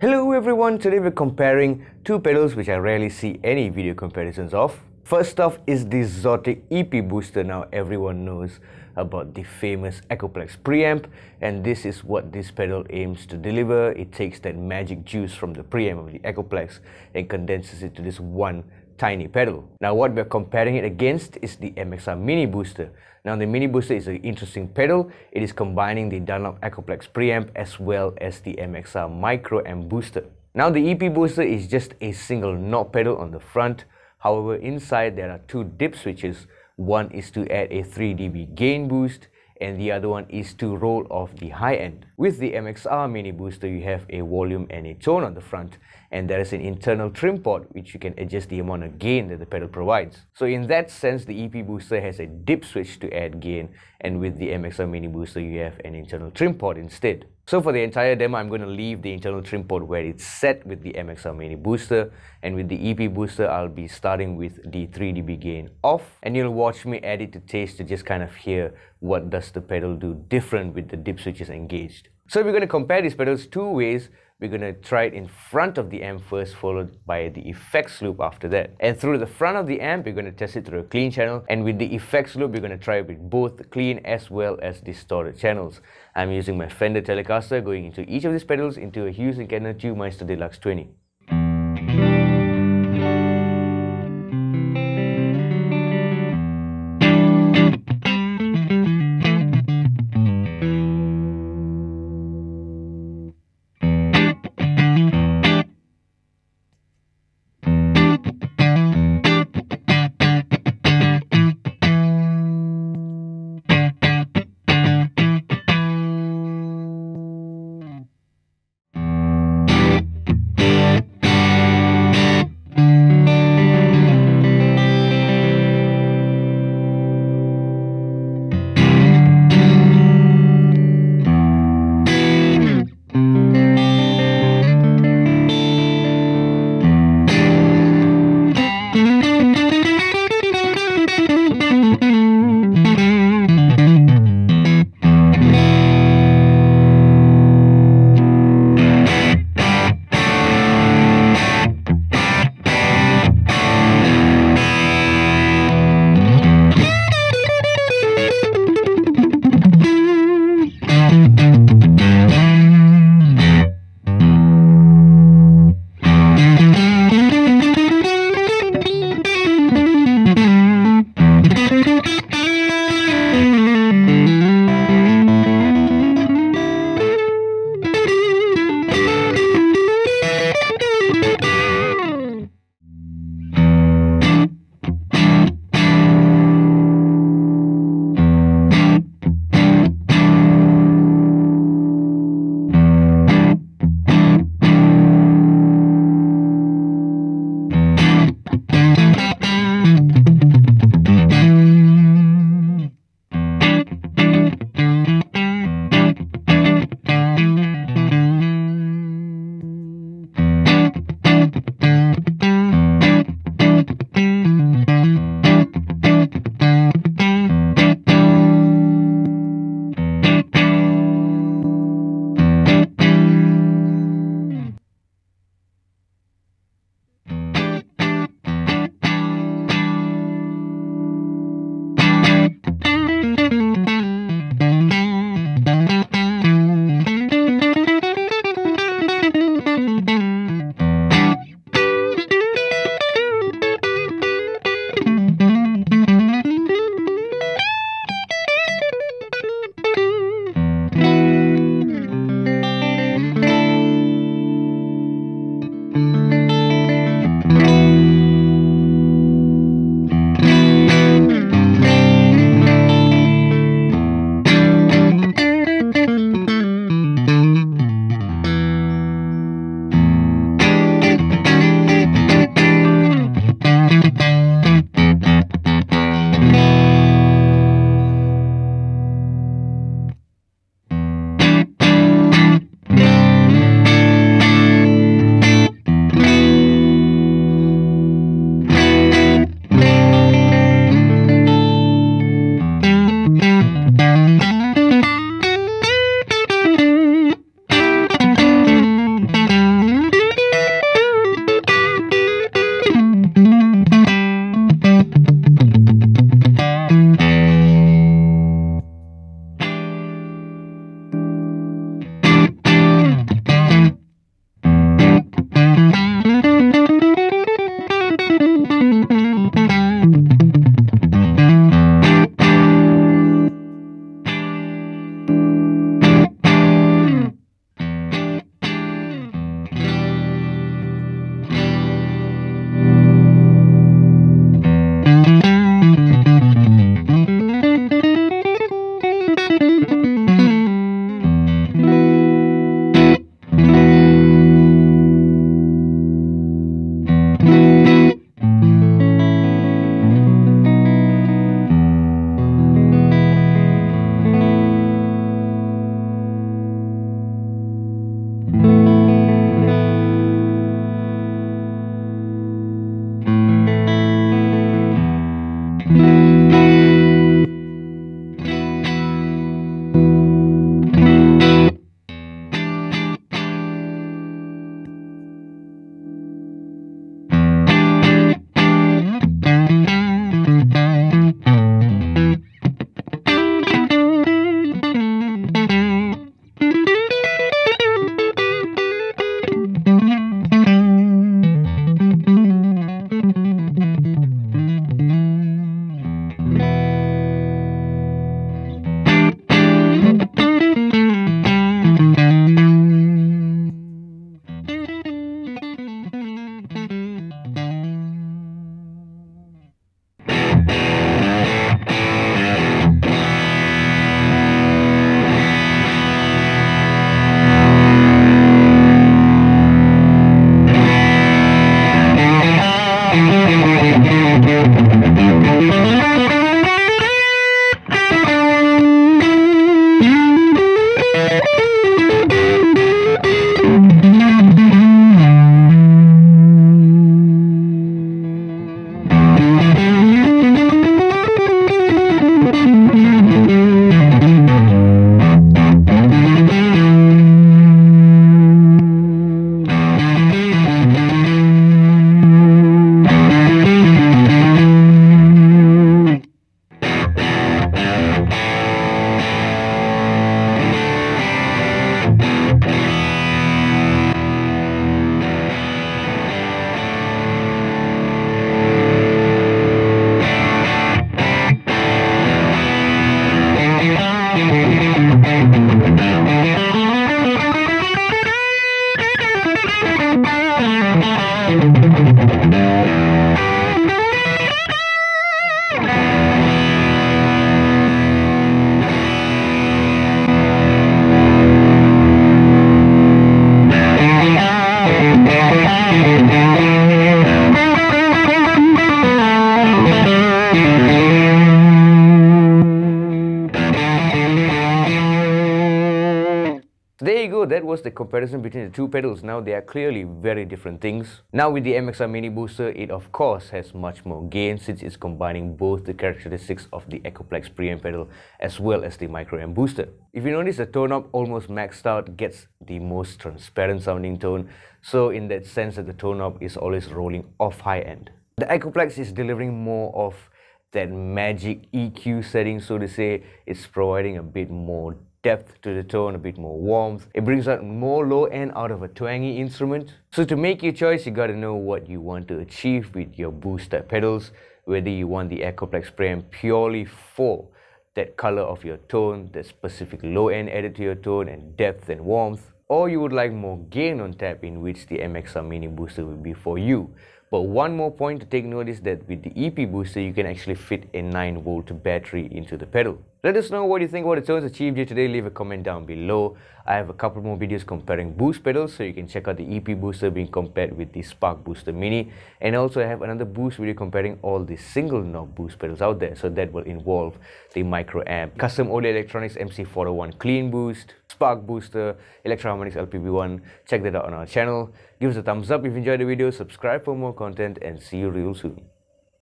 Hello everyone, today we're comparing two pedals which I rarely see any video comparisons of. First off is the Xotic EP booster. Now everyone knows about the famous Echoplex preamp and this is what this pedal aims to deliver. It takes that magic juice from the preamp of the Echoplex and condenses it to this one tiny pedal. Now what we're comparing it against is the MXR Mini Booster. Now the Mini Booster is an interesting pedal. It is combining the Dunlop Echoplex preamp as well as the MXR Micro Amp Booster. Now the EP Booster is just a single knob pedal on the front. However, inside there are two dip switches. One is to add a 3 dB gain boost and the other one is to roll off the high end. With the MXR Mini Booster, you have a volume and a tone on the front, and there is an internal trim pot which you can adjust the amount of gain that the pedal provides. So in that sense, the EP Booster has a dip switch to add gain, and with the MXR Mini Booster, you have an internal trim pot instead. So for the entire demo, I'm going to leave the internal trim pot where it's set with the MXR Mini Booster. And with the EP Booster, I'll be starting with the 3 dB gain off. And you'll watch me add it to taste to just kind of hear what does the pedal do different with the dip switches engaged. So we're going to compare these pedals two ways. We're going to try it in front of the amp first, followed by the effects loop after that. And through the front of the amp, we're going to test it through a clean channel. And with the effects loop, we're going to try it with both clean as well as distorted channels. I'm using my Fender Telecaster, going into each of these pedals into a Hughes & Kettner Tubemeister Deluxe 20. Was the comparison between the two pedals. Now they are clearly very different things. Now with the MXR Mini Booster, it of course has much more gain since it's combining both the characteristics of the Echoplex preamp pedal as well as the micro amp booster. If you notice the tone up almost maxed out gets the most transparent sounding tone. So in that sense that the tone up is always rolling off high end. The Echoplex is delivering more of that magic EQ setting so to say. It's providing a bit more depth to the tone, a bit more warmth. It brings out more low end out of a twangy instrument. So to make your choice, you gotta know what you want to achieve with your booster pedals, whether you want the Echoplex preamp purely for that color of your tone, that specific low end added to your tone and depth and warmth, or you would like more gain on tap in which the MXR Mini Booster will be for you. But one more point to take note is that with the EP booster, you can actually fit a 9 volt battery into the pedal. Let us know what you think about the tones achieved here today. Leave a comment down below. I have a couple more videos comparing boost pedals, so you can check out the EP booster being compared with the Spark Booster Mini. And also I have another boost video comparing all the single knob boost pedals out there. So that will involve the Micro Amp, Custom Audio Electronics MC401 Clean Boost, Spark Booster, Electro-Harmonix LPB1. Check that out on our channel. Give us a thumbs up if you enjoyed the video, subscribe for more content and see you real soon.